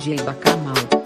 De bacamal.